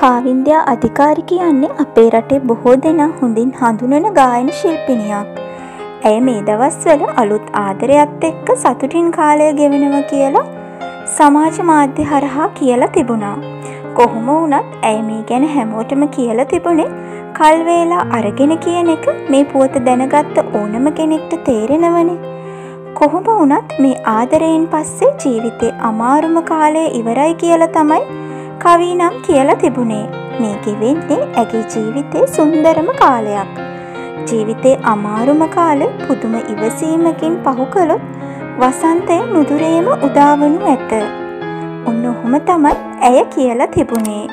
කාවින්දයා අධිකාරි කියන්නේ අපේ රටේ බොහෝ දෙනා හොඳින් හඳුනන ගායන ශිල්පිනියක්. ඇය මේ දවස්වල අලුත් ආදරයත් එක්ක සතුටින් කාලය ගෙවනවා කියලා සමාජ මාධ්‍ය හරහා කියලා තිබුණා. කොහොම වුණත් ඇය මේ ගැන හැමෝටම කියලා තිබුණේ කල්වේලා අරගෙන කියන එක මේ පුවත දැනගත්ත ඕනම කෙනෙක්ට තේරෙනවනේ. කොහොම වුණත් මේ ආදරයෙන් පස්සේ ජීවිතේ අමාරුම කාලය ඉවරයි කියලා තමයි කවී නම් කියලා තිබුණේ. මේකෙ වෙන්නේ ඇගේ ජීවිතේ සුන්දරම කාලයක්. ජීවිතේ අමාරුම කාලෙ පුදුම ඉවසීමකින් පහු කළොත් වසන්තය නුදුරේම උදාවනු ඇත. ඔන්න ඔහොම තමයි ඇය කියලා තිබුණේ.